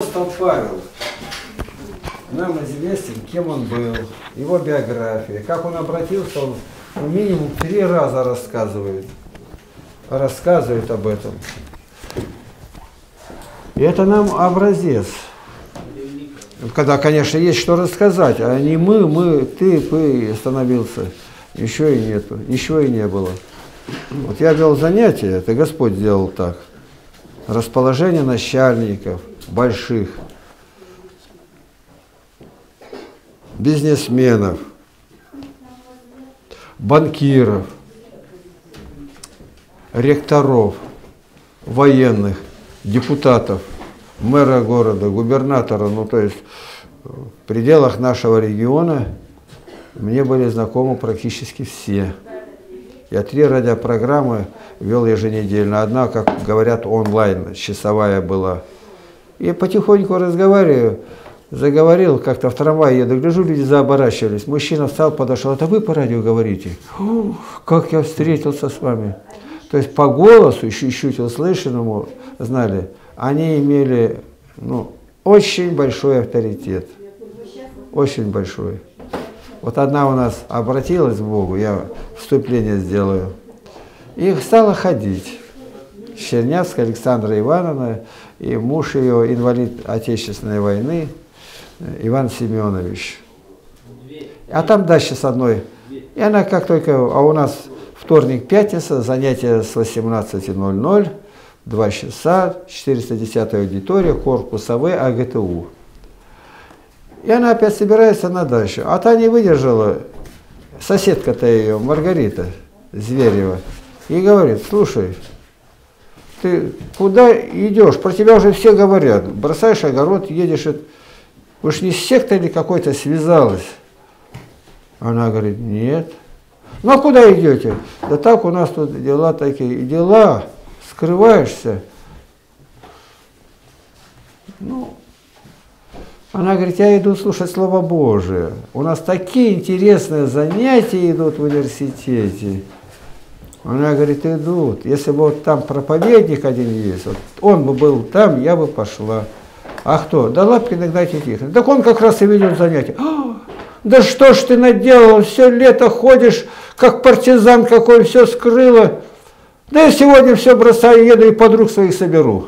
Апостол Павел, нам известен, кем он был, его биография, как он обратился, он минимум три раза рассказывает, рассказывает об этом. И это нам образец. Когда, конечно, есть что рассказать, а не мы, мы, ты, ты становился. Еще и нету, еще и не было. Вот я вел занятия, это Господь сделал так. Расположение начальников, больших, бизнесменов, банкиров, ректоров, военных, депутатов, мэра города, губернатора, ну то есть в пределах нашего региона мне были знакомы практически все. Я три радиопрограммы вел еженедельно. Одна, как говорят, онлайн, часовая была. И потихоньку разговариваю, заговорил, как-то в трамвае еду, гляжу, люди заоборачивались. Мужчина встал, подошел, это вы по радио говорите? как я встретился с вами. То есть по голосу, чуть-чуть услышанному, знали, они имели ну, очень большой авторитет. Очень большой. Вот одна у нас обратилась к Богу, я вступление сделаю, и стала ходить. Чернявская Александра Ивановна, и муж ее, инвалид Отечественной войны, Иван Семенович. А там дальше с одной. И она как только, а у нас вторник, пятница, занятия с 18.00, 2 часа, 410 аудитория, корпус АВ, АГТУ. И она опять собирается на дачу. А та не выдержала, соседка-то ее, Маргарита Зверева, и говорит, слушай, ты куда идешь? Про тебя уже все говорят. Бросаешь огород, едешь. Вы ж не с сектой ли какой-то связалась? Она говорит, нет. Ну а куда идете? Да так у нас тут дела такие. Дела, скрываешься. Ну, она говорит, я иду слушать Слово Божие. У нас такие интересные занятия идут в университете. Она говорит, идут. Если бы вот там проповедник один есть, вот он бы был там, я бы пошла. А кто? Да Лапкин Игнатий Тихонович. Так он как раз и ведет занятия. А, да что ж ты наделал, все лето ходишь, как партизан какой, все скрыло. Да я сегодня все бросаю, еду и подруг своих соберу.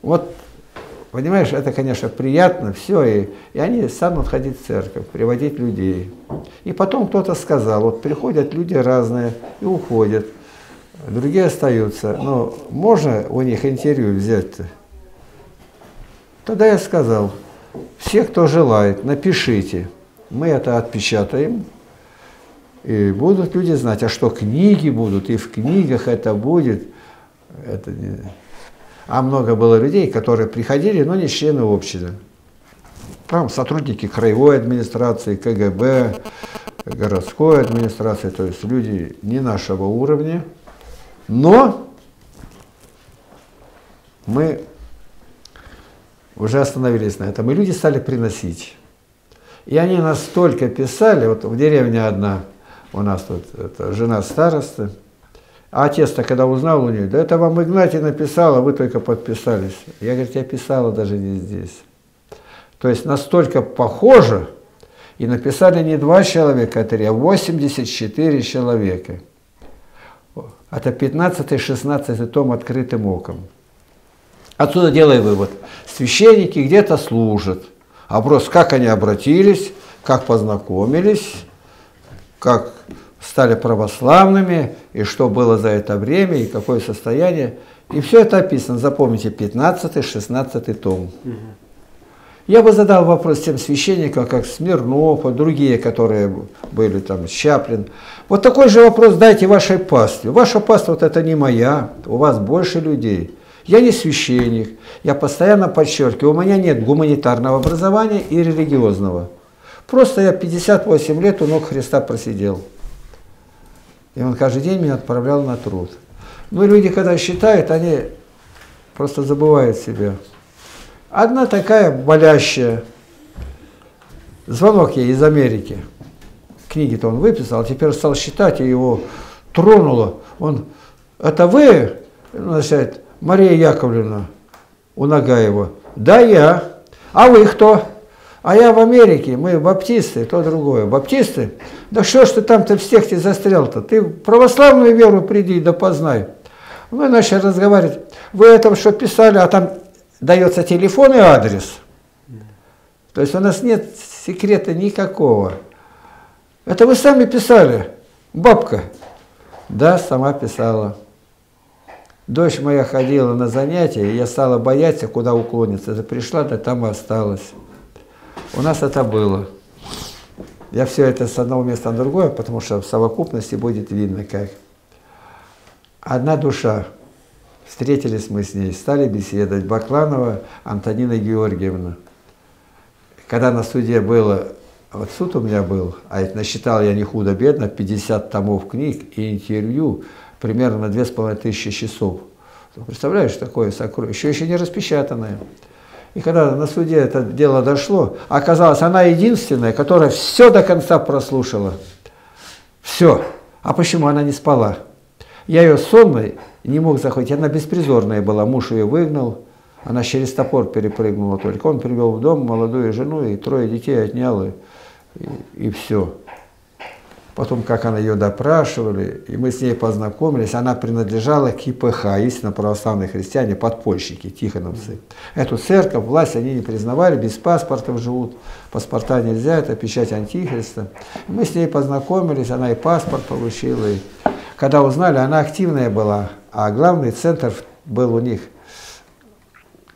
Вот Понимаешь, это, конечно, приятно, все, и, и они станут ходить в церковь, приводить людей. И потом кто-то сказал, вот приходят люди разные и уходят, другие остаются. Но можно у них интервью взять-то? Тогда я сказал, все, кто желает, напишите, мы это отпечатаем, и будут люди знать, а что книги будут, и в книгах это будет, это не... А много было людей, которые приходили, но не члены общины. Там сотрудники краевой администрации, КГБ, городской администрации, то есть люди не нашего уровня. Но мы уже остановились на этом, и люди стали приносить. И они настолько писали, вот в деревне одна у нас тут, это жена староста, а отец-то, когда узнал у нее, да это вам Игнатий написал, а вы только подписались. Я, говорю, я писала даже не здесь. То есть настолько похоже, и написали не два человека, а три, а 84 человека. Это 15-16 том открытым оком. Отсюда делай вывод. Священники где-то служат. Просто как они обратились, как познакомились, как стали православными, и что было за это время, и какое состояние. И все это описано. Запомните, 15-16 том. Я бы задал вопрос тем священникам, как Смирнов, а другие, которые были там, Щаплин. Вот такой же вопрос дайте вашей пастве. Ваша паства вот это не моя, у вас больше людей. Я не священник, я постоянно подчеркиваю, у меня нет гуманитарного образования и религиозного. Просто я 58 лет у ног Христа просидел. И он каждый день меня отправлял на труд. Ну, люди, когда считают, они просто забывают себя. Одна такая болящая. Звонок ей из Америки. Книги-то он выписал, а теперь стал считать, и его тронуло. Он, это вы, значит, Мария Яковлевна, у Нагаева. Да, я. А вы кто? А я в Америке, мы баптисты, то другое. Баптисты? Да что ж ты там-то в секте застрял-то? Ты православную веру приди да познай. Мы начали разговаривать. Вы этом что писали, а там дается телефон и адрес. То есть у нас нет секрета никакого. Это вы сами писали, бабка. Да, сама писала. Дочь моя ходила на занятия, и я стала бояться, куда уклониться. Пришла, да там и осталась. У нас это было. Я все это с одного места на другое, потому что в совокупности будет видно, как. Одна душа. Встретились мы с ней, стали беседовать. Бакланова Антонина Георгиевна. Когда на суде было, вот суд у меня был, а это насчитал я не худо-бедно, 50 томов книг и интервью, примерно на 2500 часов. Представляешь, такое сокровище, еще, еще не распечатанное. И когда на суде это дело дошло, оказалось, она единственная, которая все до конца прослушала. Все. А почему она не спала? Я ее сонной не мог захватить. Она беспризорная была, муж ее выгнал. Она через топор перепрыгнула только. Он привел в дом молодую жену и трое детей отнял, и, и, и все. Потом, как она ее допрашивали, и мы с ней познакомились, она принадлежала к ИПХ, истинно православные христиане, подпольщики, тихоновцы. Эту церковь, власть они не признавали, без паспортов живут, паспорта нельзя, это печать антихриста. И мы с ней познакомились, она и паспорт получила. И когда узнали, она активная была, а главный центр был у них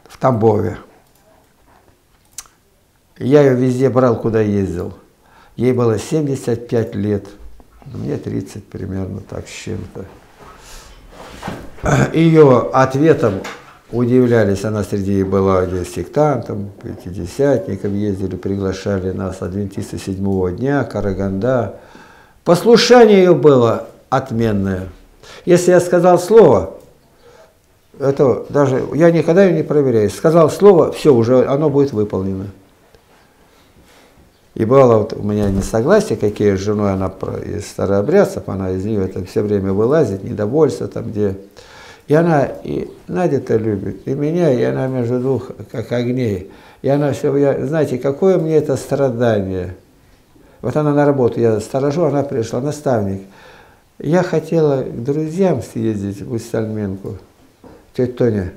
в Тамбове. Я ее везде брал, куда ездил. Ей было 75 лет, мне 30 примерно так с чем-то. Ее ответом удивлялись, она среди была сектантом, пятидесятником, ездили, приглашали нас, адвентисты седьмого дня, Караганда. Послушание ее было отменное. Если я сказал слово, это даже, я никогда ее не проверяю, сказал слово, все, уже оно будет выполнено. И бывало вот у меня несогласие, какие с женой она из старообрядцев, она из нее это все время вылазит, недовольство там где. И она, и Надя-то любит, и меня, и она между двух, как огней. И она все, я, знаете, какое мне это страдание. Вот она на работу, я сторожу, она пришла, наставник. Я хотела к друзьям съездить в Устальменку. Тетя Тоня,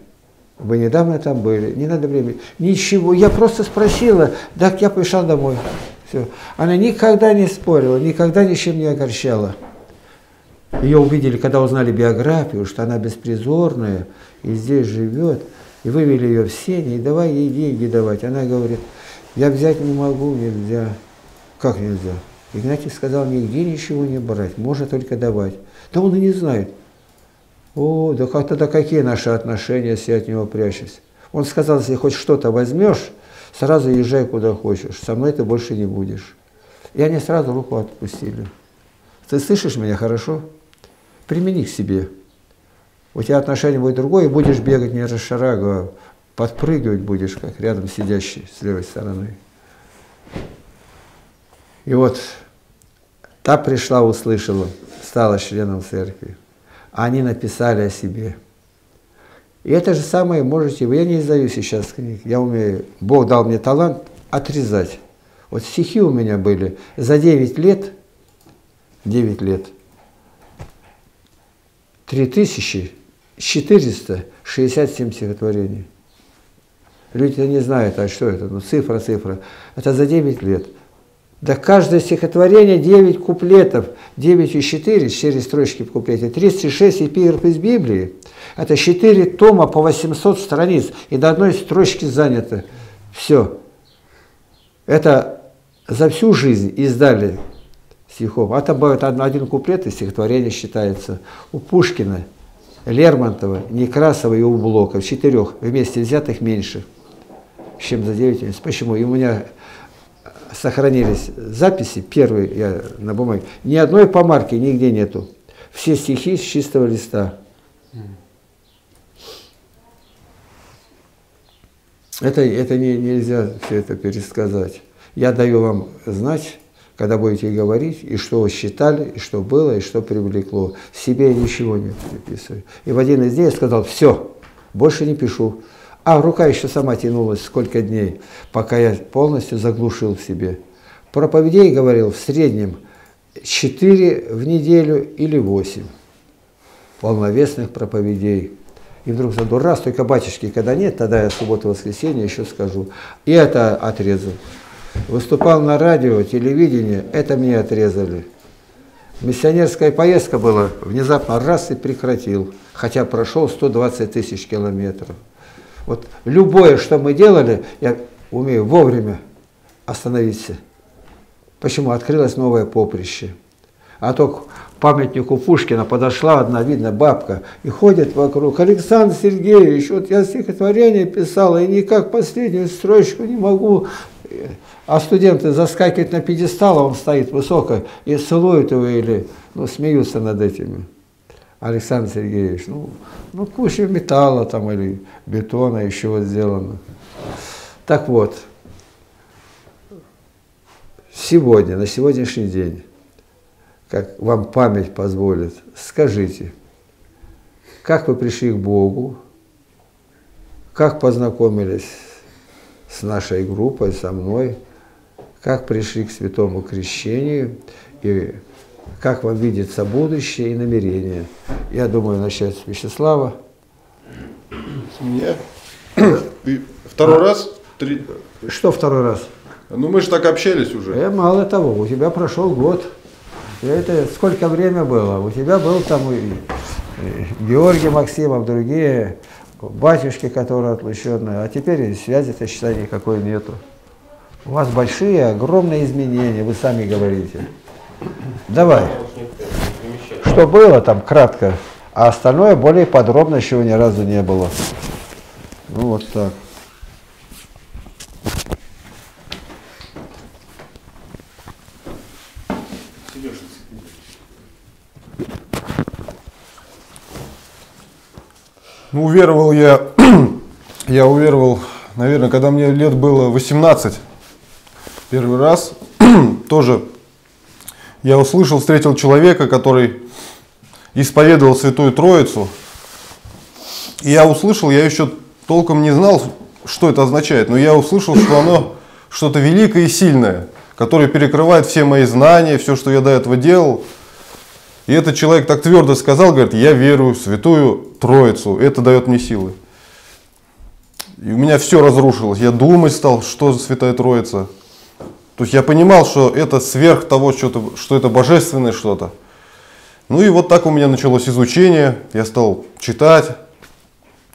вы недавно там были, не надо времени. Ничего, я просто спросила, так я пришла домой. Все. Она никогда не спорила, никогда ничем не огорчала. Ее увидели, когда узнали биографию, что она беспризорная и здесь живет. И вывели ее в сене, и давай ей деньги давать. Она говорит, я взять не могу, нельзя. Как нельзя? Игнатий сказал, нигде ничего не брать, можно только давать. Да он и не знает. О, да как тогда какие наши отношения, если от него прячусь? Он сказал, если хоть что-то возьмешь, сразу езжай куда хочешь, со мной ты больше не будешь. И они сразу руку отпустили. Ты слышишь меня хорошо? Примени к себе. У тебя отношение будет другое, и будешь бегать не расшарагивая, подпрыгивать будешь, как рядом сидящий с левой стороны. И вот та пришла, услышала, стала членом церкви они написали о себе. И это же самое можете. Я не издаю сейчас книг. Я умею. Бог дал мне талант отрезать. Вот стихи у меня были за 9 лет, 9 лет, 3467 стихотворений. Люди не знают, а что это, ну цифра, цифра. Это за 9 лет. Да каждое стихотворение 9 куплетов, 9 и 4, 4 строчки в куплете, 36 эпиграф из Библии. Это 4 тома по 800 страниц, и до одной строчки занято. Все. Это за всю жизнь издали стихов. А там бывает один куплет из стихотворения считается. У Пушкина, Лермонтова, Некрасова и у Блока, четырех вместе взятых меньше, чем за 9 месяцев. Почему? И у меня сохранились записи, первые я на бумаге, ни одной помарки нигде нету. Все стихи с чистого листа. Это, это не, нельзя все это пересказать. Я даю вам знать, когда будете говорить, и что вы считали, и что было, и что привлекло. Себе я ничего не переписываю. И в один из дней я сказал, все, больше не пишу. А рука еще сама тянулась сколько дней, пока я полностью заглушил в себе. Проповедей говорил в среднем 4 в неделю или 8 полновесных проповедей. И вдруг задул раз, только батюшки, когда нет, тогда я субботу-воскресенье еще скажу. И это отрезал. Выступал на радио, телевидении, это мне отрезали. Миссионерская поездка была, внезапно раз и прекратил, хотя прошел 120 тысяч километров. Вот любое, что мы делали, я умею вовремя остановиться. Почему? Открылось новое поприще. А то памятнику Пушкина подошла одна, видно, бабка, и ходит вокруг. Александр Сергеевич, вот я стихотворение писала, и никак последнюю строчку не могу. А студенты заскакивают на пьедестал, а он стоит высоко, и целуют его или ну, смеются над этими. Александр Сергеевич, ну, ну куча металла там или бетона еще вот сделано. Так вот, сегодня, на сегодняшний день, как вам память позволит, скажите, как вы пришли к Богу, как познакомились с нашей группой, со мной, как пришли к святому крещению и как вам видится будущее и намерение. Я думаю, начать с Вячеслава. С меня? Ты второй а? раз? Три... Что второй раз? Ну мы же так общались уже. Я мало того, у тебя прошел год. И это сколько время было? У тебя был там и, Георгий Максимов, другие батюшки, которые отлученные, а теперь связи-то, считай, никакой нету. У вас большие, огромные изменения, вы сами говорите. Давай. Что было там, кратко, а остальное более подробно, чего ни разу не было. Ну вот так. Ну, уверовал я, я уверовал, наверное, когда мне лет было 18, первый раз, тоже я услышал, встретил человека, который исповедовал Святую Троицу. И я услышал, я еще толком не знал, что это означает, но я услышал, что оно что-то великое и сильное, которое перекрывает все мои знания, все, что я до этого делал – и этот человек так твердо сказал, говорит, я верую в Святую Троицу, это дает мне силы. И у меня все разрушилось, я думать стал, что за Святая Троица. То есть я понимал, что это сверх того, что, что это божественное что-то. Ну и вот так у меня началось изучение, я стал читать.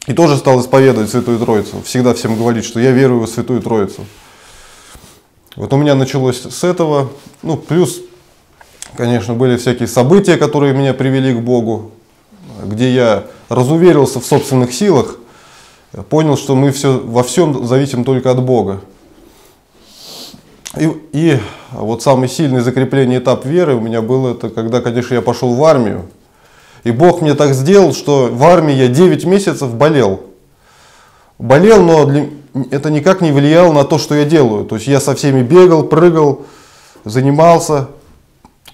И тоже стал исповедовать Святую Троицу. Всегда всем говорить, что я верую в Святую Троицу. Вот у меня началось с этого. Ну, плюс Конечно, были всякие события, которые меня привели к Богу, где я разуверился в собственных силах, понял, что мы все, во всем зависим только от Бога. И, и вот самый сильный закрепление этап веры у меня был это, когда, конечно, я пошел в армию. И Бог мне так сделал, что в армии я 9 месяцев болел. Болел, но для, это никак не влияло на то, что я делаю. То есть я со всеми бегал, прыгал, занимался,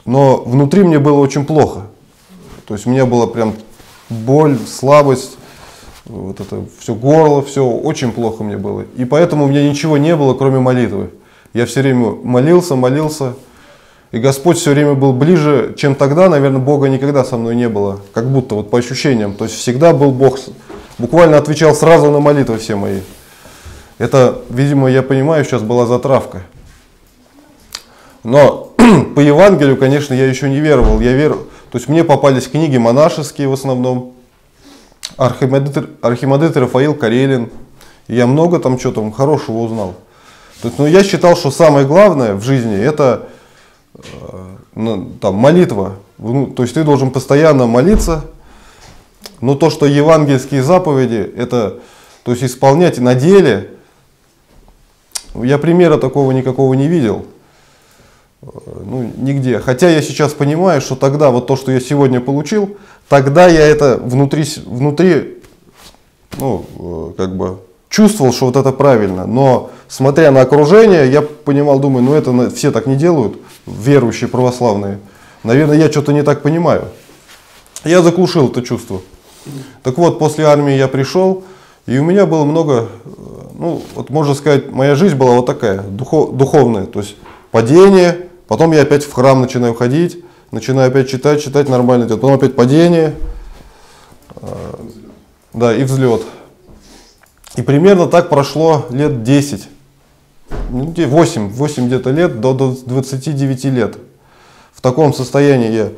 но внутри мне было очень плохо. То есть у меня была прям боль, слабость, вот это все горло, все очень плохо мне было. И поэтому у меня ничего не было, кроме молитвы. Я все время молился, молился. И Господь все время был ближе, чем тогда, наверное, Бога никогда со мной не было. Как будто вот по ощущениям. То есть всегда был Бог, буквально отвечал сразу на молитвы все мои. Это, видимо, я понимаю, сейчас была затравка. Но по Евангелию, конечно, я еще не веровал. Я веру, то есть мне попались книги монашеские в основном. Архимандрит, Архимандрит Рафаил Карелин. я много там что-то хорошего узнал. То есть, ну, я считал, что самое главное в жизни это э, ну, там, молитва. Ну, то есть ты должен постоянно молиться. Но то, что евангельские заповеди, это то есть исполнять на деле, я примера такого никакого не видел ну, нигде. Хотя я сейчас понимаю, что тогда вот то, что я сегодня получил, тогда я это внутри, внутри ну, э, как бы чувствовал, что вот это правильно. Но смотря на окружение, я понимал, думаю, ну это все так не делают, верующие православные. Наверное, я что-то не так понимаю. Я заглушил это чувство. Так вот, после армии я пришел, И у меня было много, э, ну, вот можно сказать, моя жизнь была вот такая, духов, духовная. То есть падение, потом я опять в храм начинаю ходить, начинаю опять читать, читать нормально идет. Потом опять падение, э, да, и взлет. И примерно так прошло лет 10, 8, 8 где-то лет до 29 лет. В таком состоянии я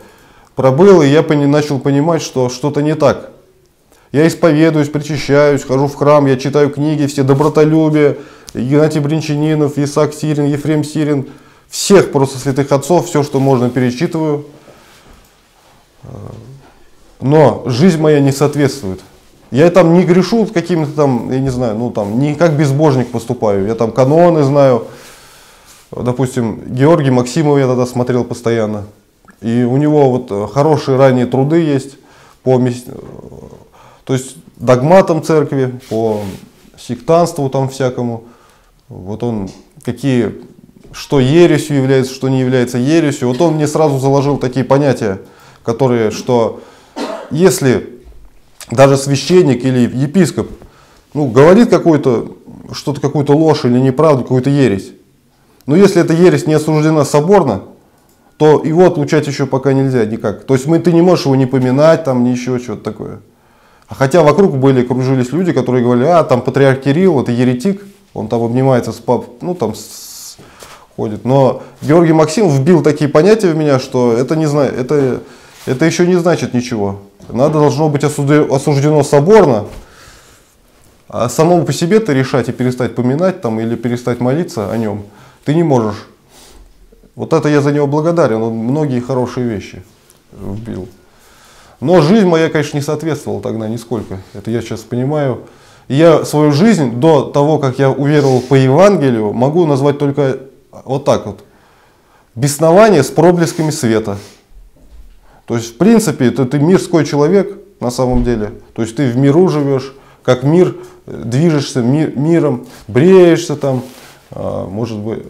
пробыл, и я начал понимать, что что-то не так. Я исповедуюсь, причащаюсь, хожу в храм, я читаю книги, все добротолюбие, Игнатий Бринчанинов, Исаак Сирин, Ефрем Сирин, всех просто святых отцов, все, что можно, перечитываю. Но жизнь моя не соответствует. Я там не грешу какими-то там, я не знаю, ну там, не как безбожник поступаю. Я там каноны знаю. Допустим, Георгий Максимов я тогда смотрел постоянно. И у него вот хорошие ранние труды есть по то есть догматам церкви, по сектанству там всякому. Вот он какие, что ересью является, что не является ересью. Вот он мне сразу заложил такие понятия, которые, что если даже священник или епископ ну, говорит какую-то, что-то, какую-то ложь или неправду, какую-то ересь, но если эта ересь не осуждена соборно, то его отлучать еще пока нельзя никак. То есть мы, ты не можешь его не поминать, там, ни еще что-то такое. А хотя вокруг были, кружились люди, которые говорили, а там патриарх Кирилл, это еретик, он там обнимается с пап, ну там с, ходит. Но Георгий Максим вбил такие понятия в меня, что это, не знаю, это, это еще не значит ничего. Надо должно быть осуждено соборно, а самому по себе ты решать и перестать поминать там или перестать молиться о нем, ты не можешь. Вот это я за него благодарен, он многие хорошие вещи вбил. Но жизнь моя, конечно, не соответствовала тогда нисколько. Это я сейчас понимаю. И я свою жизнь до того, как я уверовал по Евангелию, могу назвать только вот так вот. Беснование с проблесками света. То есть, в принципе, ты, ты мирской человек на самом деле. То есть, ты в миру живешь, как мир, э, движешься ми, миром, бреешься там, а, может быть,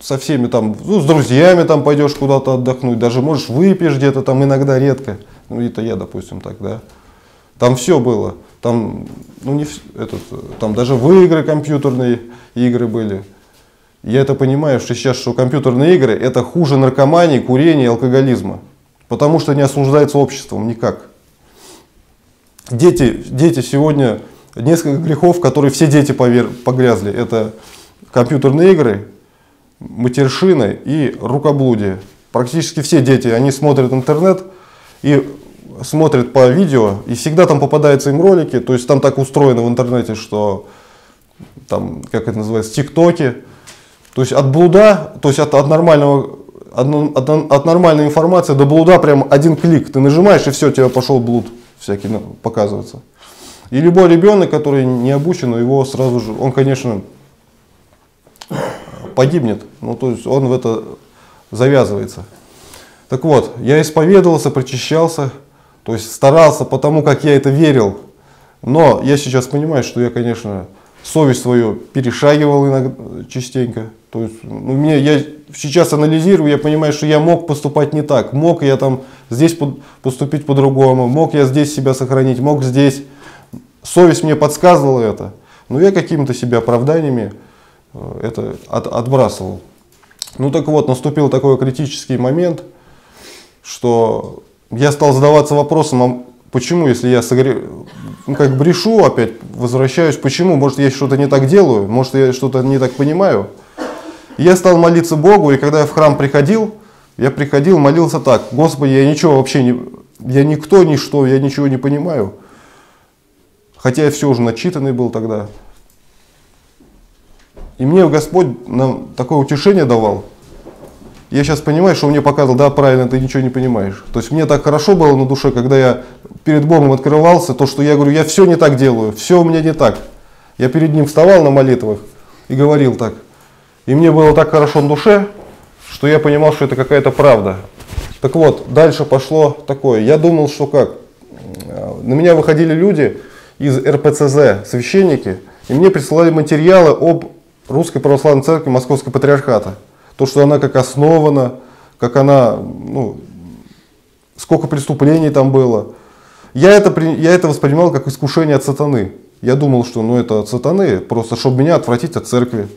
со всеми там, ну, с друзьями там пойдешь куда-то отдохнуть, даже можешь выпьешь где-то там иногда редко. Ну, это я, допустим, так, да. Там все было. Там, ну, не, этот, там даже в игры компьютерные игры были. Я это понимаю, что сейчас, что компьютерные игры это хуже наркомании, курения и алкоголизма. Потому что не осуждается обществом никак. Дети, дети сегодня, несколько грехов, которые все дети повер, погрязли. Это компьютерные игры, матершины и рукоблудие. Практически все дети, они смотрят интернет и смотрят по видео, и всегда там попадаются им ролики, то есть там так устроено в интернете, что там, как это называется, тиктоки, то есть от блуда, то есть от, от нормального от, от, от нормальной информации до блуда прям один клик. Ты нажимаешь, и все, тебя пошел блуд всякий ну, показываться. И любой ребенок, который не обучен, его сразу же, он, конечно, погибнет. Ну, то есть он в это завязывается. Так вот, я исповедовался, прочищался, то есть старался потому, как я это верил. Но я сейчас понимаю, что я, конечно, совесть свою перешагивал иногда, частенько. То есть, ну, мне, я сейчас анализирую, я понимаю, что я мог поступать не так. Мог я там здесь поступить по-другому, мог я здесь себя сохранить, мог здесь. Совесть мне подсказывала это. Но я какими-то себе оправданиями э, это от, отбрасывал. Ну так вот, наступил такой критический момент – что я стал задаваться вопросом, а почему, если я согре... ну, как брешу опять, возвращаюсь, почему? Может, я что-то не так делаю, может, я что-то не так понимаю. Я стал молиться Богу, и когда я в храм приходил, я приходил, молился так, Господи, я ничего вообще не, я никто, ничто, я ничего не понимаю. Хотя я все уже начитанный был тогда. И мне Господь нам такое утешение давал, я сейчас понимаю, что он мне показывал, да, правильно, ты ничего не понимаешь. То есть мне так хорошо было на душе, когда я перед Богом открывался, то, что я говорю, я все не так делаю, все у меня не так. Я перед ним вставал на молитвах и говорил так. И мне было так хорошо на душе, что я понимал, что это какая-то правда. Так вот, дальше пошло такое. Я думал, что как? На меня выходили люди из РПЦЗ, священники, и мне присылали материалы об Русской Православной Церкви Московского Патриархата то, что она как основана, как она, ну, сколько преступлений там было. Я это, я это воспринимал как искушение от сатаны. Я думал, что ну, это от сатаны, просто чтобы меня отвратить от церкви.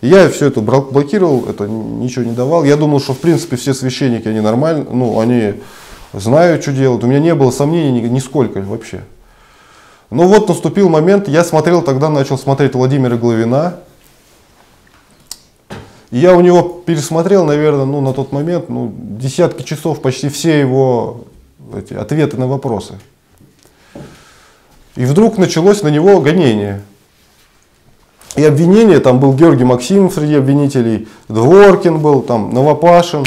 Я все это блокировал, это ничего не давал. Я думал, что в принципе все священники, они нормально, ну, они знают, что делают. У меня не было сомнений ни, нисколько вообще. Но вот наступил момент, я смотрел, тогда начал смотреть Владимира Главина. И я у него пересмотрел, наверное, ну, на тот момент, ну, десятки часов, почти все его эти, ответы на вопросы. И вдруг началось на него гонение. И обвинение, там был Георгий Максимов среди обвинителей, Дворкин был, там Новопашин.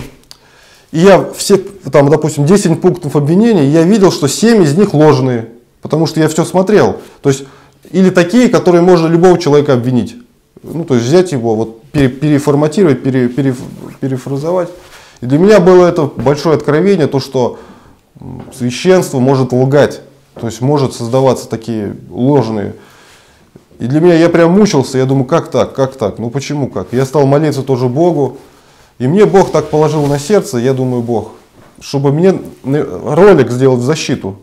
И я все, там, допустим, 10 пунктов обвинения, я видел, что 7 из них ложные. Потому что я все смотрел. То есть, или такие, которые можно любого человека обвинить. Ну, то есть взять его, вот, пере, переформатировать, пере, пере, перефразовать. И для меня было это большое откровение, то, что священство может лгать. То есть может создаваться такие ложные. И для меня я прям мучился, я думаю, как так, как так, ну почему как? Я стал молиться тоже Богу. И мне Бог так положил на сердце, я думаю, Бог, чтобы мне ролик сделать в защиту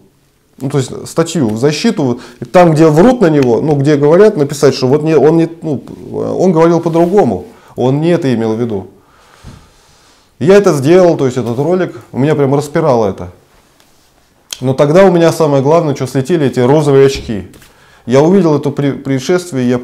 ну, то есть статью в защиту, там, где врут на него, ну, где говорят, написать, что вот не, он, не, ну, он говорил по-другому, он не это имел в виду. Я это сделал, то есть этот ролик, у меня прям распирало это. Но тогда у меня самое главное, что слетели эти розовые очки. Я увидел это происшествие, я,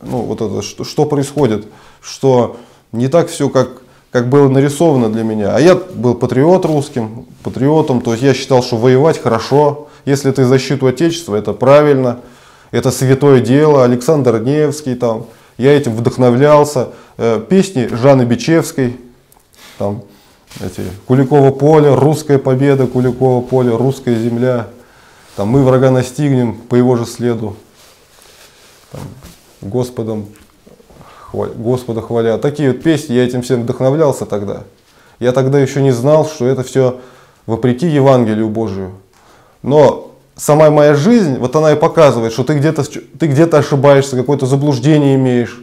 ну, вот это, что, что происходит, что не так все, как как было нарисовано для меня. А я был патриот русским, патриотом, то есть я считал, что воевать хорошо, если ты защиту Отечества, это правильно, это святое дело. Александр Невский там, я этим вдохновлялся. Э, песни Жанны Бичевской, там, эти, Куликово поле, русская победа, Куликово поле, русская земля. Там, мы врага настигнем по его же следу. Там, Господом Господа хваля. Такие вот песни, я этим всем вдохновлялся тогда. Я тогда еще не знал, что это все вопреки Евангелию Божию. Но сама моя жизнь, вот она и показывает, что ты где-то ты где ошибаешься, какое-то заблуждение имеешь.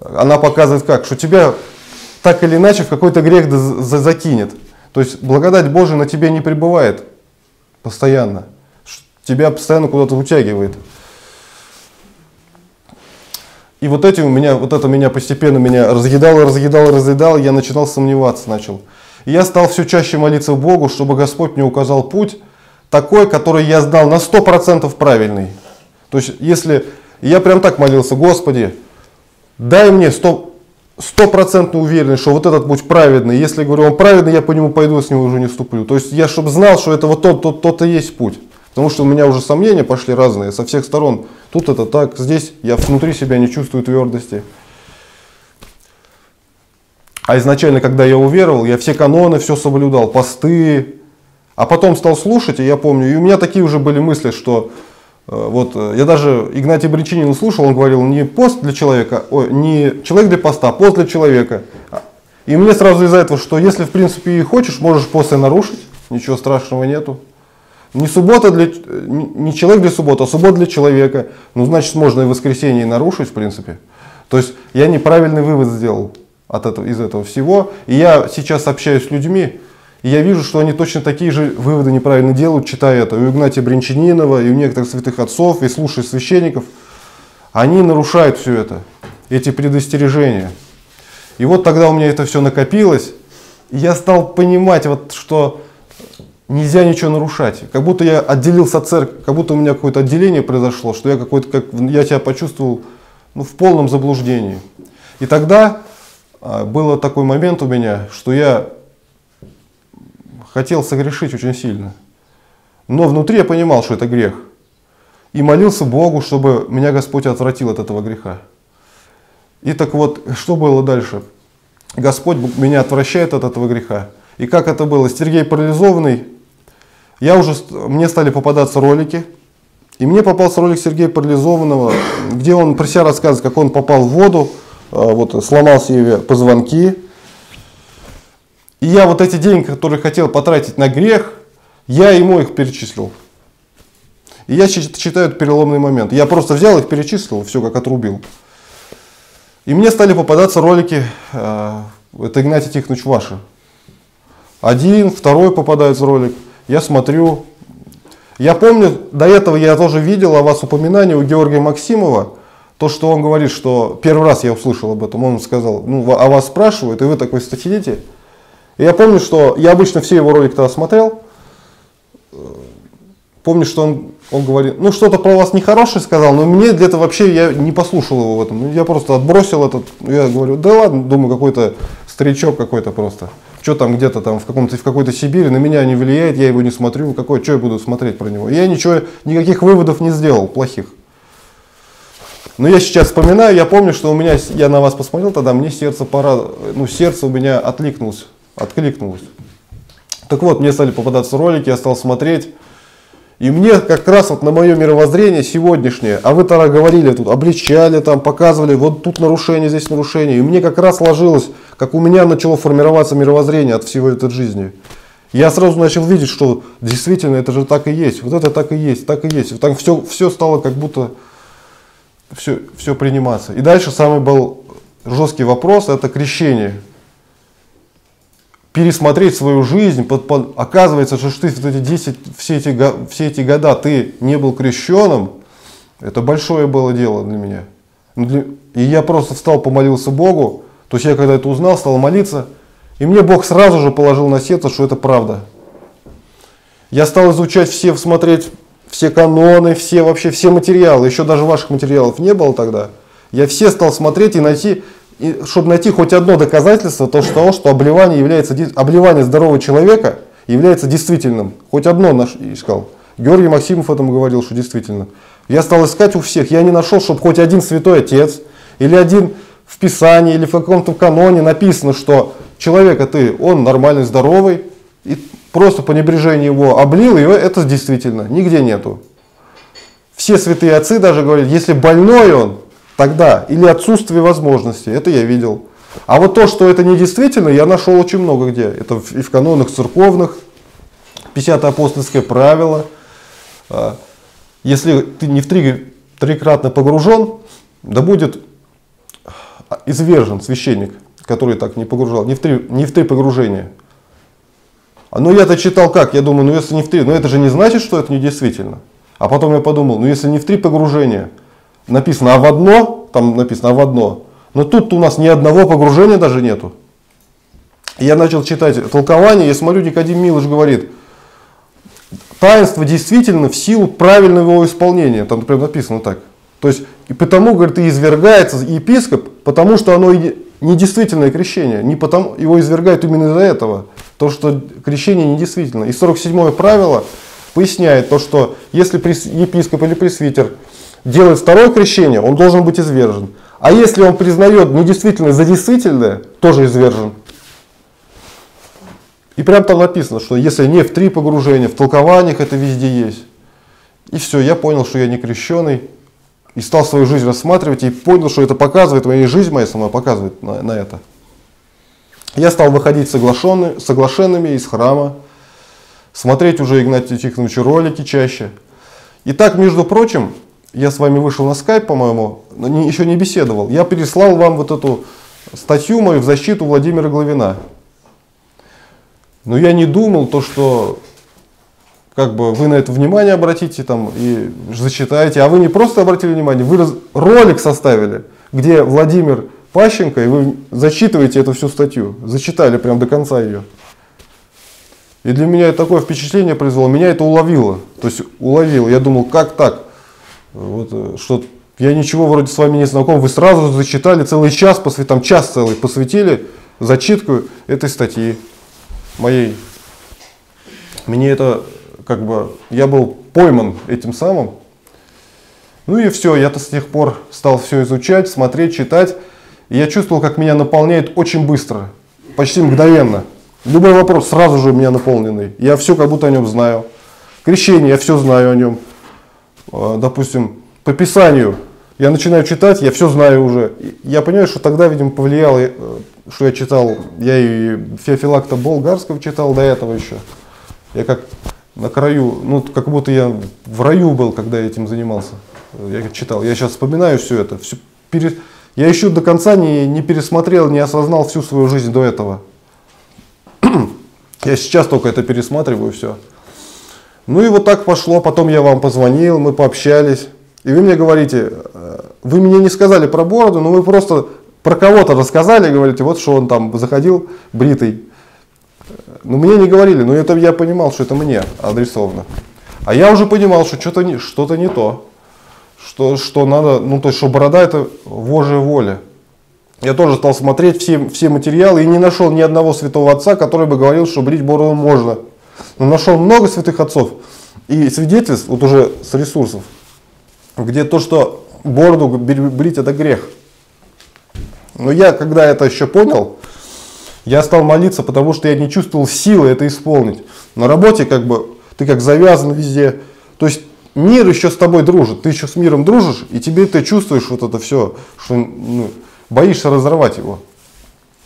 Она показывает как, что тебя так или иначе в какой-то грех закинет. То есть благодать Божия на тебе не пребывает постоянно. Тебя постоянно куда-то утягивает. И вот эти у меня, вот это меня постепенно меня разъедало, разъедало, разъедало, я начинал сомневаться начал. И я стал все чаще молиться Богу, чтобы Господь мне указал путь такой, который я знал на 100% правильный. То есть, если я прям так молился, Господи, дай мне 100, стопроцентную уверенность, что вот этот путь праведный. Если говорю, он праведный, я по нему пойду, с него уже не вступлю. То есть я чтобы знал, что это вот тот, тот, тот и есть путь. Потому что у меня уже сомнения пошли разные со всех сторон. Тут это так, здесь я внутри себя не чувствую твердости. А изначально, когда я уверовал, я все каноны, все соблюдал, посты. А потом стал слушать, и я помню, и у меня такие уже были мысли, что э, вот э, я даже Игнатий Бричинин слушал, он говорил, не пост для человека, ой, не человек для поста, а пост для человека. И мне сразу из-за этого, что если в принципе и хочешь, можешь пост и нарушить, ничего страшного нету. Не суббота для, не человек для субботы, а суббота для человека. Ну, значит, можно и воскресенье нарушить, в принципе. То есть я неправильный вывод сделал от этого, из этого всего. И я сейчас общаюсь с людьми, и я вижу, что они точно такие же выводы неправильно делают, читая это. И у Игнатия Бринчанинова, и у некоторых святых отцов, и слушая священников. Они нарушают все это, эти предостережения. И вот тогда у меня это все накопилось, и я стал понимать, вот, что нельзя ничего нарушать. Как будто я отделился от церкви, как будто у меня какое-то отделение произошло, что я какой-то, как я себя почувствовал ну, в полном заблуждении. И тогда а, был такой момент у меня, что я хотел согрешить очень сильно. Но внутри я понимал, что это грех. И молился Богу, чтобы меня Господь отвратил от этого греха. И так вот, что было дальше? Господь меня отвращает от этого греха. И как это было? Сергей парализованный, я уже, мне стали попадаться ролики, и мне попался ролик Сергея Парализованного, где он про себя рассказывает, как он попал в воду, а, вот сломал себе позвонки. И я вот эти деньги, которые хотел потратить на грех, я ему их перечислил. И я считаю это переломный момент. Я просто взял их, перечислил, все как отрубил. И мне стали попадаться ролики, а, это Игнатий Тихонович Ваши. Один, второй попадается ролик – я смотрю, Я помню, до этого я тоже видел о вас упоминание у Георгия Максимова, то, что он говорит, что первый раз я услышал об этом, он сказал, ну, о вас спрашивают, и вы такой сидите. И я помню, что я обычно все его ролики тогда смотрел, помню, что он, он говорит, ну что-то про вас нехорошее сказал, но мне где-то вообще я не послушал его в этом. Я просто отбросил этот, я говорю, да ладно, думаю, какой-то старичок какой-то просто. Что там где-то там в, каком-то, в какой-то Сибири, на меня не влияет, я его не смотрю, какой, что я буду смотреть про него. Я ничего, никаких выводов не сделал, плохих. Но я сейчас вспоминаю, я помню, что у меня, я на вас посмотрел тогда, мне сердце пора, ну сердце у меня откликнулось, откликнулось. Так вот, мне стали попадаться ролики, я стал смотреть. И мне как раз вот на мое мировоззрение сегодняшнее, а вы тогда говорили тут, обличали там, показывали, вот тут нарушение, здесь нарушение. И мне как раз ложилось, как у меня начало формироваться мировоззрение от всего этой жизни. Я сразу начал видеть, что действительно это же так и есть, вот это так и есть, так и есть. Там все, все стало как будто все, все приниматься. И дальше самый был жесткий вопрос, это крещение пересмотреть свою жизнь, под, под, оказывается, что ты вот эти 10, все, эти, все эти года ты не был крещенным, это большое было дело для меня. Ну, и я просто встал, помолился Богу, то есть я когда это узнал, стал молиться, и мне Бог сразу же положил на сердце, что это правда. Я стал изучать все, смотреть все каноны, все вообще все материалы, еще даже ваших материалов не было тогда. Я все стал смотреть и найти и чтобы найти хоть одно доказательство то, что, что обливание, является, обливание здорового человека является действительным. Хоть одно наш, искал. Георгий Максимов этому говорил, что действительно. Я стал искать у всех, я не нашел, чтобы хоть один святой отец или один в Писании или в каком-то каноне написано, что человек ты, он нормальный, здоровый, и просто по небрежению его облил, и это действительно, нигде нету. Все святые отцы даже говорят, если больной он, тогда, или отсутствие возможности, это я видел. А вот то, что это не действительно, я нашел очень много где. Это и в канонах церковных, 50 апостольское правило. А, если ты не в три, трикратно погружен, да будет извержен священник, который так не погружал, не в три, не в три погружения. А ну я-то читал как, я думаю, ну если не в три, ну это же не значит, что это не действительно. А потом я подумал, ну если не в три погружения, написано а в одно, там написано а в одно, но тут у нас ни одного погружения даже нету. Я начал читать толкование, я смотрю, Никодим Милыш говорит, таинство действительно в силу правильного его исполнения, там прям написано так. То есть, и потому, говорит, и извергается епископ, потому что оно недействительное крещение, не потому, его извергают именно из-за этого, то, что крещение недействительно. И 47 правило поясняет то, что если епископ или пресвитер делает второе крещение, он должен быть извержен. А если он признает недействительное за действительное, тоже извержен. И прям там написано, что если не в три погружения, в толкованиях это везде есть. И все, я понял, что я не крещеный. И стал свою жизнь рассматривать и понял, что это показывает, моя жизнь моя сама показывает на, на это. Я стал выходить соглашенный, соглашенными из храма, смотреть уже Игнатия Тихоновича ролики чаще. И так, между прочим, я с вами вышел на скайп, по-моему, еще не беседовал. Я переслал вам вот эту статью мою в защиту Владимира Главина. Но я не думал то, что как бы вы на это внимание обратите там и зачитаете, а вы не просто обратили внимание, вы раз, ролик составили, где Владимир Пащенко, и вы зачитываете эту всю статью, зачитали прям до конца ее. И для меня такое впечатление произвело, меня это уловило, то есть уловило, я думал, как так? Вот, э, что я ничего вроде с вами не знаком, вы сразу зачитали целый час, посвят, там час целый посвятили зачитку этой статьи моей. Мне это как бы, я был пойман этим самым. Ну и все, я-то с тех пор стал все изучать, смотреть, читать. И я чувствовал, как меня наполняет очень быстро, почти мгновенно. Любой вопрос сразу же у меня наполненный. Я все как будто о нем знаю. Крещение, я все знаю о нем. А, допустим, по Писанию я начинаю читать, я все знаю уже. Я понимаю, что тогда, видимо, повлияло, э, что я читал, я и Феофилакта Болгарского читал до этого еще. Я как на краю, ну, как будто я в раю был, когда я этим занимался. Я читал. Я сейчас вспоминаю все это. Все, пере... Я еще до конца не, не пересмотрел, не осознал всю свою жизнь до этого. я сейчас только это пересматриваю все. Ну и вот так пошло, потом я вам позвонил, мы пообщались. И вы мне говорите, «Э, вы мне не сказали про бороду, но вы просто про кого-то рассказали, говорите, вот что он там заходил бритый. Но мне не говорили, но это я понимал, что это мне адресовано. А я уже понимал, что что-то не, что не то. Что, что надо, ну то есть, что борода это Божья воля. Я тоже стал смотреть все, все материалы и не нашел ни одного святого отца, который бы говорил, что брить бороду можно. Но нашел много святых отцов и свидетельств, вот уже с ресурсов, где то, что бороду брить это грех. Но я, когда это еще понял, я стал молиться, потому что я не чувствовал силы это исполнить. На работе как бы ты как завязан везде. То есть мир еще с тобой дружит, ты еще с миром дружишь, и тебе ты чувствуешь вот это все, что ну, боишься разорвать его.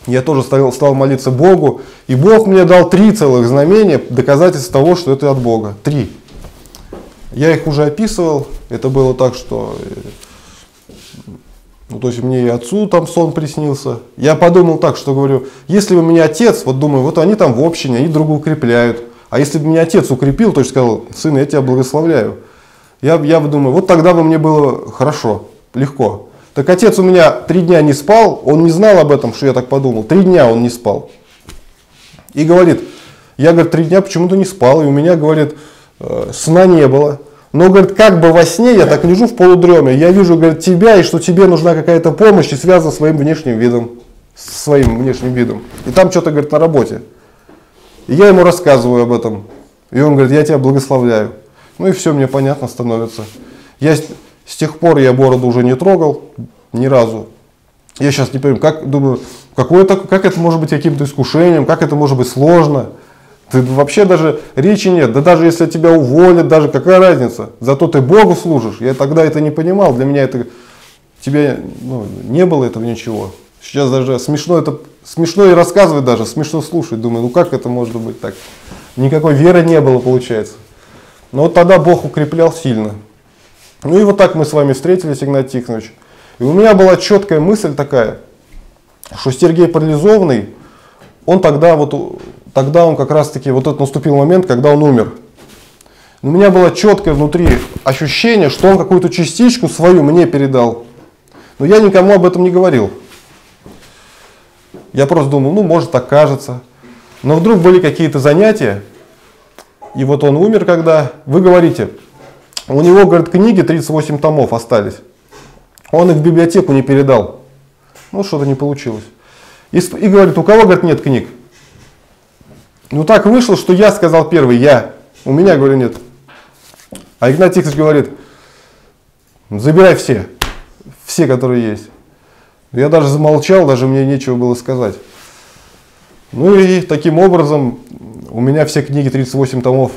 Я тоже стал, стал молиться Богу, и Бог мне дал три целых знамения, доказательств того, что это от Бога. Три. Я их уже описывал. Это было так, что э, ну, то есть мне и отцу там сон приснился. Я подумал так, что говорю, если бы меня отец, вот думаю, вот они там в общине, они друга укрепляют. А если бы меня отец укрепил, то есть сказал, сын, я тебя благословляю. Я, я бы думаю, вот тогда бы мне было хорошо, легко. Так отец у меня три дня не спал, он не знал об этом, что я так подумал. Три дня он не спал. И говорит, я, говорит, три дня почему-то не спал, и у меня, говорит, э, сна не было. Но, говорит, как бы во сне я так лежу в полудреме, я вижу, говорит, тебя, и что тебе нужна какая-то помощь, и связана своим внешним видом, с своим внешним видом. И там что-то, говорит, на работе. И я ему рассказываю об этом. И он говорит, я тебя благословляю. Ну и все, мне понятно становится. Я с, тех пор я бороду уже не трогал ни разу. Я сейчас не понимаю, как, думаю, какое это, как это может быть каким-то искушением, как это может быть сложно. Ты вообще даже речи нет. Да даже если тебя уволят, даже какая разница? Зато ты Богу служишь. Я тогда это не понимал. Для меня это тебе ну, не было этого ничего. Сейчас даже смешно это смешно и рассказывать даже, смешно слушать. Думаю, ну как это может быть так? Никакой веры не было, получается. Но вот тогда Бог укреплял сильно. Ну и вот так мы с вами встретились, Игнат Тихонович. И у меня была четкая мысль такая, что Сергей Парализованный, он тогда вот тогда он как раз таки, вот этот наступил момент, когда он умер. У меня было четкое внутри ощущение, что он какую-то частичку свою мне передал. Но я никому об этом не говорил. Я просто думал, ну может так кажется. Но вдруг были какие-то занятия, и вот он умер, когда вы говорите, у него, говорит, книги 38 томов остались. Он их в библиотеку не передал. Ну, что-то не получилось. И, и говорит, у кого, говорит, нет книг? Ну так вышло, что я сказал первый, я. У меня, говорю, нет. А Игнат Тихонович говорит, забирай все, все, которые есть. Я даже замолчал, даже мне нечего было сказать. Ну и таким образом у меня все книги 38 томов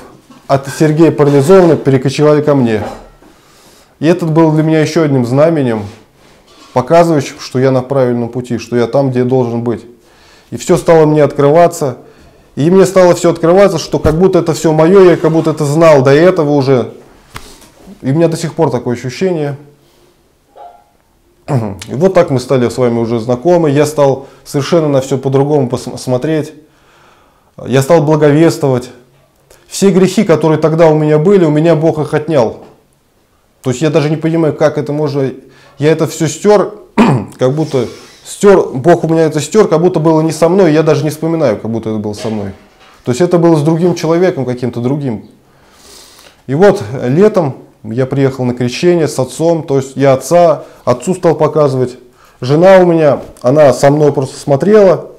от Сергея Парализована перекочевали ко мне. И этот был для меня еще одним знаменем, показывающим, что я на правильном пути, что я там, где я должен быть. И все стало мне открываться. И мне стало все открываться, что как будто это все мое, я как будто это знал до этого уже. И у меня до сих пор такое ощущение. И вот так мы стали с вами уже знакомы. Я стал совершенно на все по-другому посмотреть. Я стал благовествовать. Все грехи, которые тогда у меня были, у меня Бог их отнял. То есть я даже не понимаю, как это можно... Я это все стер, как будто стер, Бог у меня это стер, как будто было не со мной, я даже не вспоминаю, как будто это было со мной. То есть это было с другим человеком, каким-то другим. И вот летом я приехал на крещение с отцом, то есть я отца, отцу стал показывать. Жена у меня, она со мной просто смотрела,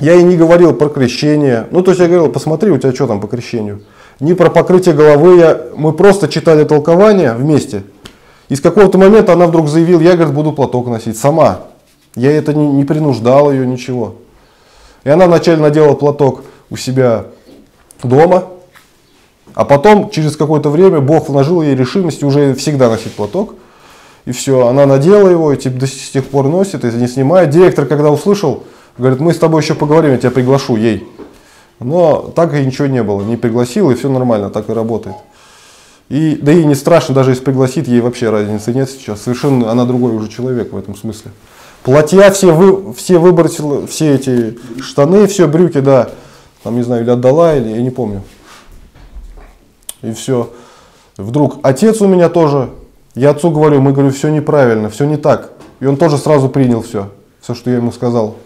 я ей не говорил про крещение. Ну, то есть я говорил, посмотри, у тебя что там по крещению. Не про покрытие головы, я, мы просто читали толкование вместе. И с какого-то момента она вдруг заявила, я, говорит, буду платок носить сама. Я это не, не принуждал ее, ничего. И она вначале надела платок у себя дома, а потом, через какое-то время, Бог вложил ей решимость уже всегда носить платок. И все, она надела его, и типа, до сих пор носит, и не снимает. Директор, когда услышал, говорит, мы с тобой еще поговорим, я тебя приглашу ей. Но так и ничего не было, не пригласил, и все нормально, так и работает. И, да ей не страшно, даже если пригласит, ей вообще разницы нет сейчас. Совершенно она другой уже человек в этом смысле. Платья все, вы, все выбросила, все эти штаны, все брюки, да, там, не знаю, или отдала, или я не помню. И все. Вдруг отец у меня тоже, я отцу говорю, мы говорю, все неправильно, все не так. И он тоже сразу принял все, все, что я ему сказал.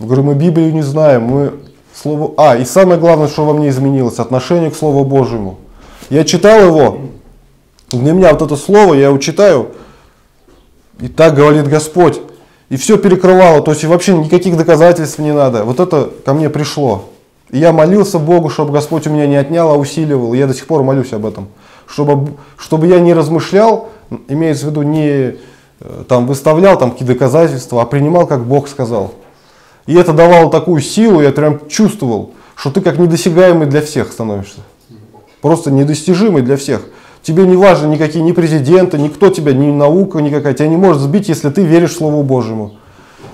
Говорю, мы Библию не знаем, мы Слово... А, и самое главное, что во мне изменилось, отношение к Слову Божьему. Я читал его, для меня вот это слово, я его читаю, и так говорит Господь. И все перекрывало, то есть вообще никаких доказательств не надо. Вот это ко мне пришло. И я молился Богу, чтобы Господь у меня не отнял, а усиливал. Я до сих пор молюсь об этом. Чтобы, чтобы я не размышлял, имеется в виду не э, там, выставлял там какие доказательства, а принимал, как Бог сказал. И это давало такую силу, я прям чувствовал, что ты как недосягаемый для всех становишься. Просто недостижимый для всех. Тебе не важно никакие ни президенты, никто тебя, ни наука никакая, тебя не может сбить, если ты веришь Слову Божьему.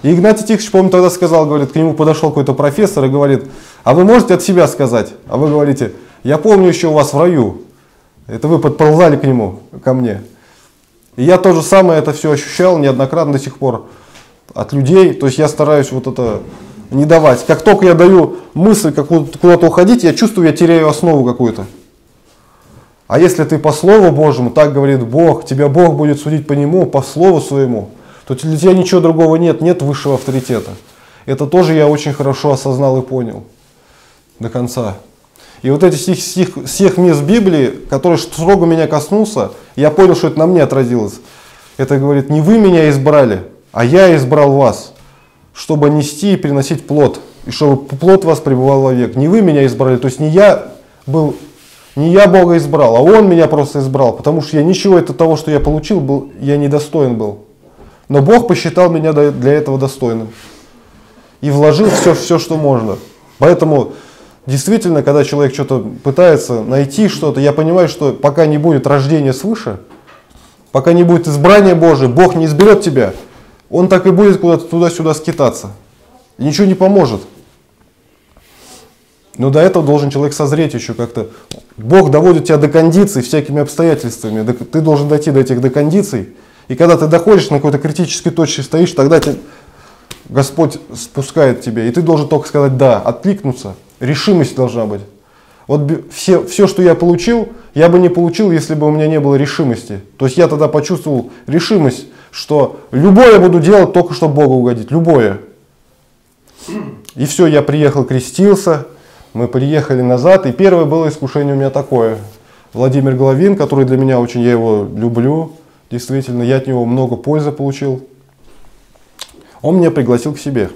И Игнатий Тихонович, помню, тогда сказал, говорит, к нему подошел какой-то профессор и говорит, а вы можете от себя сказать? А вы говорите, я помню еще у вас в раю. Это вы подползали к нему, ко мне. И я то же самое это все ощущал неоднократно до сих пор от людей. То есть я стараюсь вот это не давать. Как только я даю мысль куда-то уходить, я чувствую, я теряю основу какую-то. А если ты по Слову Божьему, так говорит Бог, тебя Бог будет судить по Нему, по Слову Своему, то для тебя ничего другого нет, нет высшего авторитета. Это тоже я очень хорошо осознал и понял до конца. И вот эти стих, стих, всех мест Библии, которые строго меня коснулся, я понял, что это на мне отразилось. Это говорит, не вы меня избрали, а я избрал вас, чтобы нести и приносить плод, и чтобы плод вас пребывал вовек. Не вы меня избрали, то есть не я был не я Бога избрал, а Он меня просто избрал, потому что я ничего от того, что я получил, был, я недостоин был. Но Бог посчитал меня для этого достойным. И вложил все, все, что можно. Поэтому действительно, когда человек что-то пытается найти что-то, я понимаю, что пока не будет рождения свыше, пока не будет избрания Божие, Бог не изберет тебя, он так и будет куда-то туда-сюда скитаться. И ничего не поможет. Но до этого должен человек созреть еще как-то. Бог доводит тебя до кондиций всякими обстоятельствами. Ты должен дойти до этих до кондиций. И когда ты доходишь на какой-то критической точке стоишь, тогда тебе Господь спускает тебя. И ты должен только сказать «да», откликнуться. Решимость должна быть. Вот все, все, что я получил, я бы не получил, если бы у меня не было решимости. То есть я тогда почувствовал решимость, что любое буду делать только чтобы Богу угодить. Любое. И все, я приехал, крестился, мы приехали назад, и первое было искушение у меня такое. Владимир Головин, который для меня очень, я его люблю, действительно, я от него много пользы получил. Он меня пригласил к себе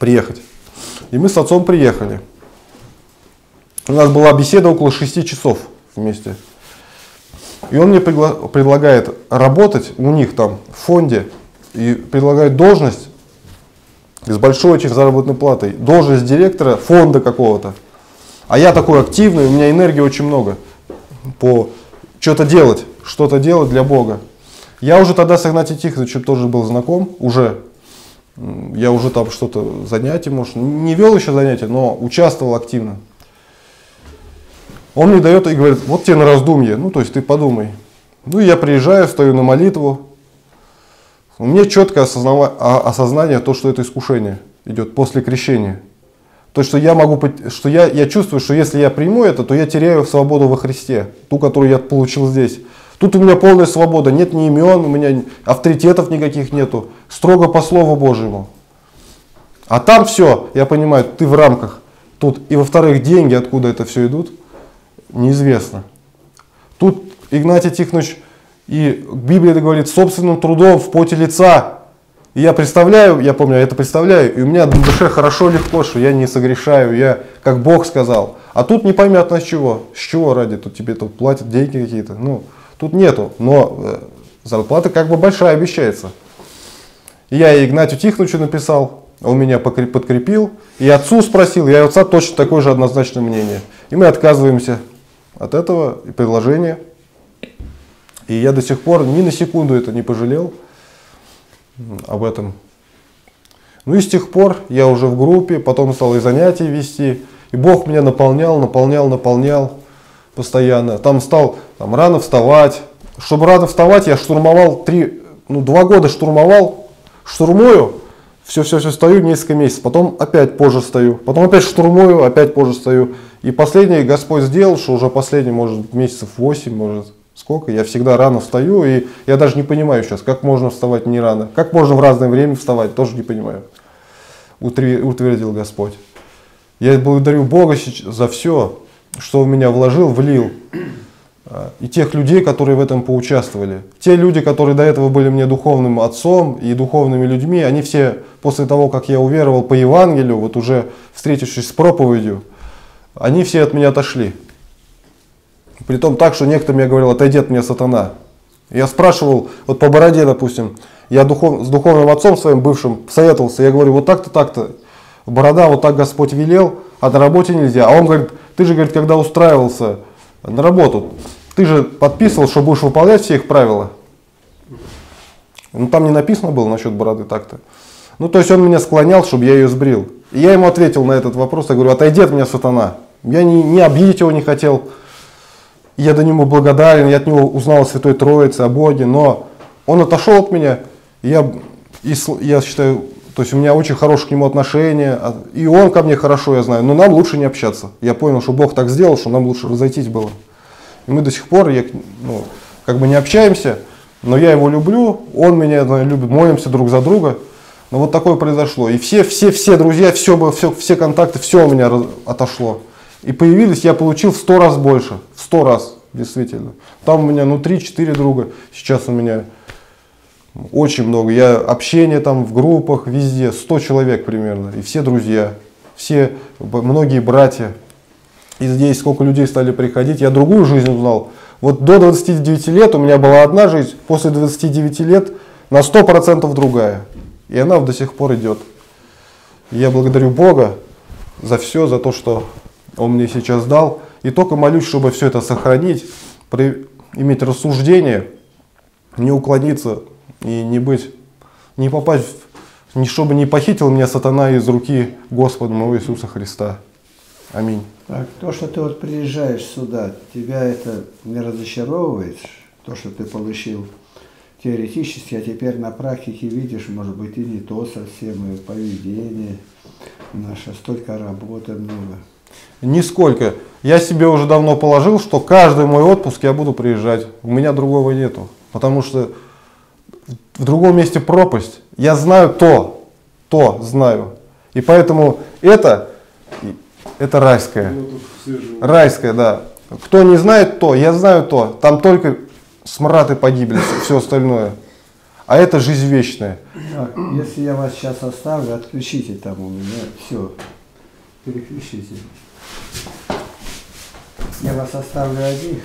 приехать. И мы с отцом приехали. У нас была беседа около 6 часов вместе. И он мне предлагает работать у них там в фонде и предлагает должность с большой очень заработной платой, должность директора фонда какого-то. А я такой активный, у меня энергии очень много по что-то делать, что-то делать для Бога. Я уже тогда с Игнатием Тихоновичем тоже был знаком, уже. Я уже там что-то занятие, может, не вел еще занятия, но участвовал активно. Он мне дает и говорит, вот тебе на раздумье, ну то есть ты подумай. Ну я приезжаю, стою на молитву, у меня четкое а, осознание, то, что это искушение идет после крещения. То, что я могу, что я, я чувствую, что если я приму это, то я теряю свободу во Христе, ту, которую я получил здесь. Тут у меня полная свобода, нет ни имен, у меня авторитетов никаких нету, строго по Слову Божьему. А там все, я понимаю, ты в рамках. Тут и во-вторых, деньги, откуда это все идут, неизвестно. Тут Игнатий Тихонович и Библия говорит, собственным трудом в поте лица. И я представляю, я помню, я это представляю, и у меня на душе хорошо, легко, что я не согрешаю, я как Бог сказал. А тут непонятно с чего. С чего ради? Тут тебе тут платят деньги какие-то. Ну, тут нету. Но э, зарплата как бы большая обещается. И я Игнатию Тихоновичу написал, он меня подкрепил. И отцу спросил, я отца точно такое же однозначное мнение. И мы отказываемся от этого предложения. И я до сих пор ни на секунду это не пожалел об этом. Ну и с тех пор я уже в группе, потом стал и занятия вести. И Бог меня наполнял, наполнял, наполнял постоянно. Там стал там, рано вставать. Чтобы рано вставать, я штурмовал три, ну два года штурмовал, штурмую. Все-все-все стою несколько месяцев, потом опять позже стою, потом опять штурмую, опять позже стою. И последний Господь сделал, что уже последний, может, месяцев 8, может, сколько, я всегда рано встаю, и я даже не понимаю сейчас, как можно вставать не рано, как можно в разное время вставать, тоже не понимаю. Утвердил Господь. Я благодарю Бога за все, что в меня вложил, влил. И тех людей, которые в этом поучаствовали. Те люди, которые до этого были мне духовным отцом и духовными людьми, они все после того, как я уверовал по Евангелию, вот уже встретившись с проповедью, они все от меня отошли. Притом так, что некоторым я говорил, отойди от меня, сатана. Я спрашивал, вот по бороде, допустим, я духов, с духовным отцом своим бывшим советовался, я говорю, вот так-то, так-то, борода, вот так Господь велел, а на работе нельзя. А он говорит, ты же, говорит, когда устраивался на работу, ты же подписывал, что будешь выполнять все их правила. Ну там не написано было насчет бороды так-то. Ну то есть он меня склонял, чтобы я ее сбрил. И я ему ответил на этот вопрос, я говорю, отойди от меня, сатана. Я не, не обидеть его не хотел. Я до него благодарен, я от него узнал о Святой Троице, о Боге, но он отошел от меня, и я, и, я считаю, то есть у меня очень хорошие к нему отношения, а, и он ко мне хорошо, я знаю, но нам лучше не общаться. Я понял, что Бог так сделал, что нам лучше разойтись было. Мы до сих пор, я, ну, как бы не общаемся, но я его люблю, он меня знаю, любит, молимся друг за друга. Но вот такое произошло. И все, все, все друзья, все, все, все контакты, все у меня отошло. И появились, я получил в сто раз больше. В сто раз, действительно. Там у меня, ну, три-четыре друга. Сейчас у меня очень много. Я общение там в группах, везде. сто человек примерно. И все друзья. Все, многие братья. И здесь сколько людей стали приходить. Я другую жизнь узнал. Вот до 29 лет у меня была одна жизнь. После 29 лет на 100% другая. И она до сих пор идет. я благодарю Бога за все, за то, что он мне сейчас дал. И только молюсь, чтобы все это сохранить, при, иметь рассуждение, не уклониться и не быть, не попасть, чтобы не похитил меня сатана из руки Господа моего Иисуса Христа. Аминь. Так, то, что ты вот приезжаешь сюда, тебя это не разочаровывает, то, что ты получил теоретически, а теперь на практике видишь, может быть, и не то совсем, и поведение наше, столько работы много. Нисколько. Я себе уже давно положил, что каждый мой отпуск я буду приезжать. У меня другого нету. Потому что в другом месте пропасть. Я знаю то, то знаю. И поэтому это, это райское. Райское, да. Кто не знает то, я знаю то. Там только смрады погибли, все остальное. А это жизнь вечная. Так, если я вас сейчас оставлю, отключите там у меня все. Переключите. Я вас оставлю одних.